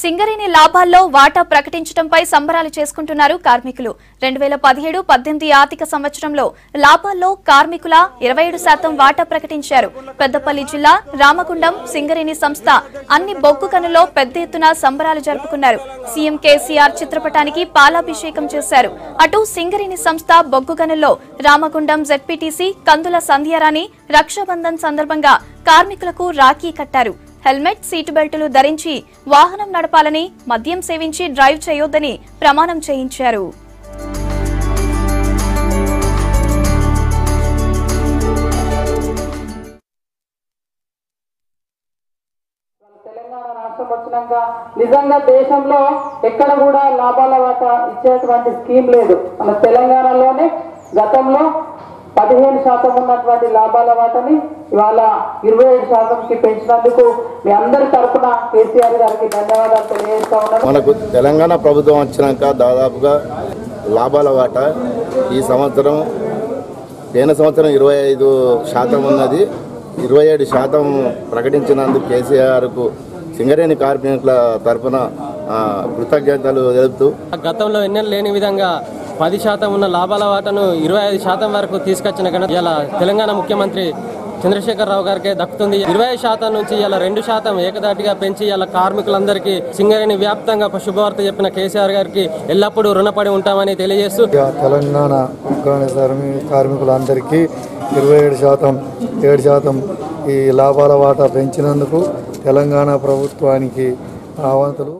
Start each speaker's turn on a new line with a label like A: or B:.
A: సింగరేణి లాభాల్లో వాటా ప్రకటించడంపై సంబరాలు చేసుకుంటున్నారు కార్మికులు. రెండు వేల పదిహేడు పద్దెనిమిది ఆర్థిక సంవత్సరంలో లాభాల్లో కార్మికుల ఇరవై ఏడు శాతం వాటా ప్రకటించారు. పెద్దపల్లి జిల్లా రామగుండం సింగరేణి సంస్థ అన్ని బొగ్గు గనుల్లో పెద్ద ఎత్తున సంబరాలు జరుపుకున్నారు. సీఎం కేసీఆర్ చిత్రపటానికి పాలాభిషేకం చేశారు. అటు సింగరేణి సంస్థ బొగ్గు గనుల్లో రామగుండం జెడ్పీటీసీ కందుల సంధ్యారాణి రక్షాబంధన్ సందర్భంగా కార్మికులకు రాఖీ కట్టారు. హెల్మెట్ సీటు బెల్టులు ధరించి వాహనం నడపాలని మద్యం సేవించి డ్రైవ్ చేయొద్దని ప్రమాణం చేయించారు.
B: తెలంగాణ వచ్చినాక నిజంగా దేశంలో ఎక్కడ కూడా లాభాల వాటా ఇచ్చేటువంటి స్కీమ్ లేదు. మన తెలంగాణలోనే గతంలో పదిహేను శాతం ఉన్నటువంటి లాభాల వాటని ఇవాళ ఇరవై ఏడు శాతంకి పెంచినందుకు మీ అందరి తరఫున కేసీఆర్ గారికి ధన్యవాదాలు తెలియజేస్తా ఉన్నాను.
C: మనకు తెలంగాణ ప్రభుత్వం వచ్చినాక దాదాపుగా లాభాల వాటా ఈ సంవత్సరం పోయిన సంవత్సరం ఇరవై ఐదు శాతం ఉన్నది. ఇరవై ఏడు శాతం ప్రకటించినందుకు కేసీఆర్కు సింగరేణి కార్మికుల తరఫున కృతజ్ఞతలు తెలుపుతూ.
D: గతంలో ఎన్నెలు లేని విధంగా పది శాతం ఉన్న లాభాల వాటను ఇరవై ఐదు శాతం వరకు తీసుకొచ్చిన ఘనత ఇలా తెలంగాణ ముఖ్యమంత్రి చంద్రశేఖరరావు గారికి దక్కుతుంది. ఇరవై శాతం నుంచి ఇలా రెండు శాతం ఏకదాటిగా పెంచి ఇలా కార్మికులందరికీ సింగరేణి వ్యాప్తంగా శుభవార్త చెప్పిన కేసీఆర్ గారికి ఎల్లప్పుడూ రుణపడి ఉంటామని తెలియజేస్తూ
E: తెలంగాణ కార్మికులందరికీ ఇరవై ఏడు శాతం ఏడు శాతం ఈ లాభాల వాటా పెంచినందుకు తెలంగాణ ప్రభుత్వానికి ఆవంతులు